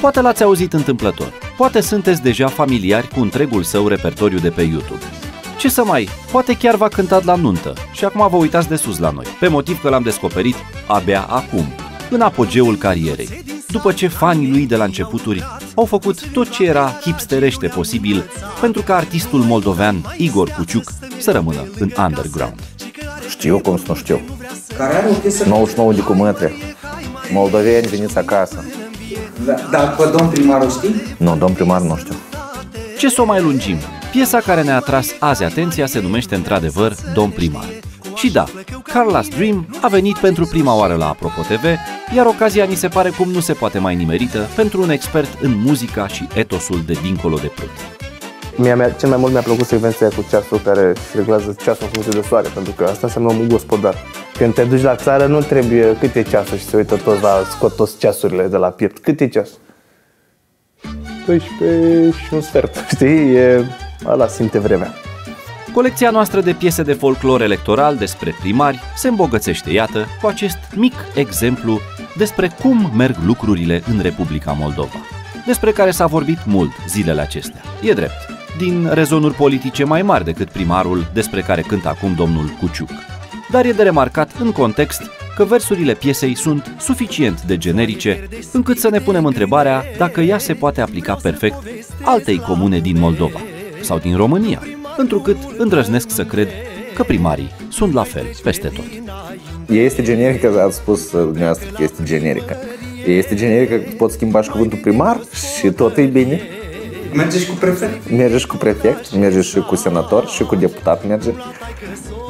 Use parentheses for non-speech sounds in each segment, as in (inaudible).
Poate l-ați auzit întâmplător. Poate sunteți deja familiari cu întregul său repertoriu de pe YouTube. Ce să mai, poate chiar v-a cântat la nuntă și acum vă uitați de sus la noi, pe motiv că l-am descoperit abia acum, în apogeul carierei, după ce fanii lui de la începuturi au făcut tot ce era hipsterește posibil pentru ca artistul moldovean Igor Cuciuc să rămână în underground. Știu cum să nu știu. Care are o piesă... 99 de cumătre. Moldoveni, veniți acasă. Da, dar pe domn primarul știi? Nu, domn primar nu știu. Ce să o mai lungim? Piesa care ne-a atras azi atenția se numește într-adevăr Domn Primar. Și da, Carla's Dream a venit pentru prima oară la Apropo TV, iar ocazia ni se pare cum nu se poate mai nimerită pentru un expert în muzica și etosul de dincolo de prut. Mie, mea, cel mai mult mi-a plăcut secvența cu ceasul care își reglează ceasul în funcție de soare, pentru că asta înseamnă omul gospodar. Când te duci la țară, nu trebuie cât e ceasul și se uită toți la, scot toți ceasurile de la piept. Cât e ceasul? 12 și un sfert, (laughs) știi? E, ăla simte vremea. Colecția noastră de piese de folclor electoral despre primari se îmbogățește, iată, cu acest mic exemplu despre cum merg lucrurile în Republica Moldova, despre care s-a vorbit mult zilele acestea. E drept, din rezonuri politice mai mari decât primarul despre care cântă acum domnul Cuciuc. Dar e de remarcat în context că versurile piesei sunt suficient de generice încât să ne punem întrebarea dacă ea se poate aplica perfect altei comune din Moldova sau din România, întrucât îndrăznesc să cred că primarii sunt la fel peste tot. Ea este generică, ați spus uh, dumneavoastră că este generică. Ea este generică, poți schimba și cuvântul primar și tot e bine. Merge și cu prefect. Merge și cu prefect, merge și cu senator și cu deputat merge.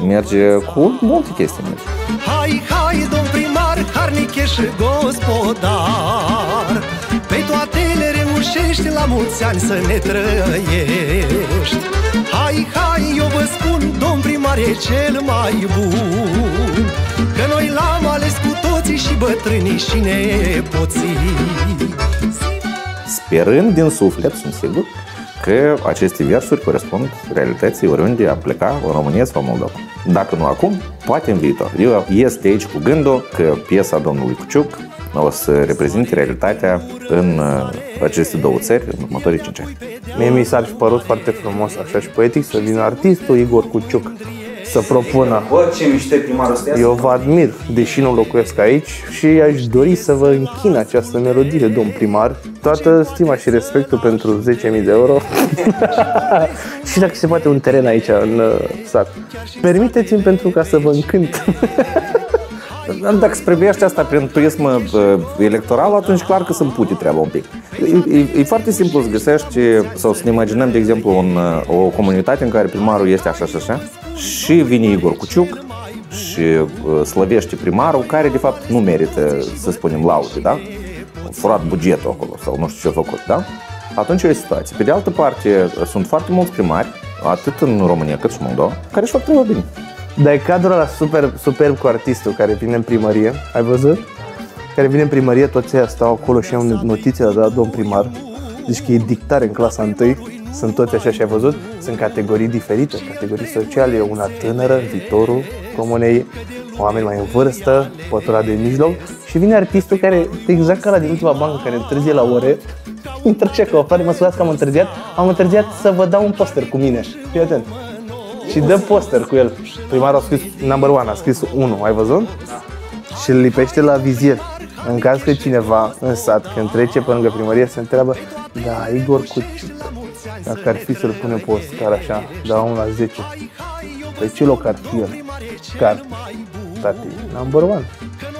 Merge cu multe chestii merge. Hai, hai, domn primar, harniche și gospodar Pe toate le reușești la mulți ani să ne trăiești Hai, hai, eu vă spun, domn primar e cel mai bun Că noi l-am ales cu toții și bătrânii și nepoții Sperând din suflet, sunt sigur, că aceste versuri corespund realității oriunde am pleca în România sau Moldova. Dacă nu acum, poate în viitor. Eu ies de aici cu gândul că piesa domnului Cuciuc o să reprezinte realitatea în uh, aceste două țări în următorii 5 ani. Mie mi s-ar fi părut foarte frumos, așa și poetic, să vină artistul Igor Cuciuc să propună. Bă, ce miște primarul ăsta. Eu vă admir, deși nu locuiesc aici și aș dori să vă închin această melodie, domn primar. Toată stima și respectul pentru 10.000 de euro. (laughs) și dacă se poate un teren aici în uh, sat. Permiteți-mi pentru ca să vă încânt. Dacă se privește asta prin turism uh, electoral, atunci clar că sunt pute treaba un pic. E, e, e foarte simplu să găsești sau să ne imaginăm, de exemplu, un, uh, o comunitate în care primarul este așa și așa și vine Igor Cuciuc și uh, slăvește primarul care de fapt nu merită, să spunem, laude, da? Furat bugetul acolo sau nu știu ce a făcut, da? Atunci e o situație. Pe de altă parte, sunt foarte mulți primari, atât în România cât și în Moldova, care își fac treaba bine. Dar e cadrul ăla super, superb cu artistul care vine în primărie, ai văzut? Care vine în primărie, toți ăia stau acolo și au notițele de la domn primar. Zici că e dictare în clasa 1, sunt toți așa și ai văzut? Sunt categorii diferite, categorii sociale, e una tânără, viitorul comunei, oameni mai în vârstă, pătura de mijloc și vine artistul care, exact ca la din ultima bancă, care întârzie la ore, (laughs) intră așa că frate, mă scuzați că am întârziat, am întârziat să vă dau un poster cu mine. Fii atent. Și dă poster cu el. Primarul a scris number one, a scris 1, ai văzut? Și îl lipește la vizier. În caz că cineva în sat, când trece pe lângă primărie, se întreabă Da, Igor Cuciuc, dacă ar fi să-l punem pe o scară așa, de la 1 la 10, pe ce loc ar fi el? Car, tati, number one.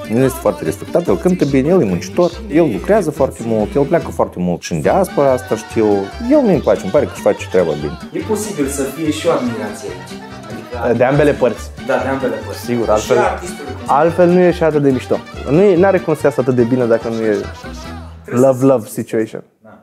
Nu este foarte respectat, el cântă bine, el e muncitor, el lucrează foarte mult, el pleacă foarte mult și în diaspora, asta știu. El mi-e place, îmi pare că își face treaba bine. E posibil să fie și o admirație aici da. de ambele părți. Da, de ambele părți. Sigur, altfel, altfel nu e și atât de mișto. Nu e, are cum să iasă atât de bine dacă nu e love-love situation. Da.